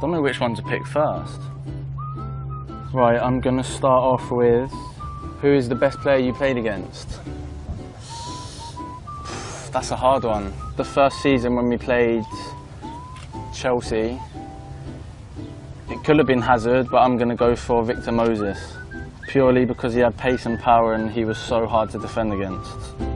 Don't know which one to pick first. Right, I'm gonna start off with who is the best player you played against? That's a hard one. The first season when we played Chelsea, it could have been Hazard, but I'm gonna go for Victor Moses. Purely because he had pace and power and he was so hard to defend against.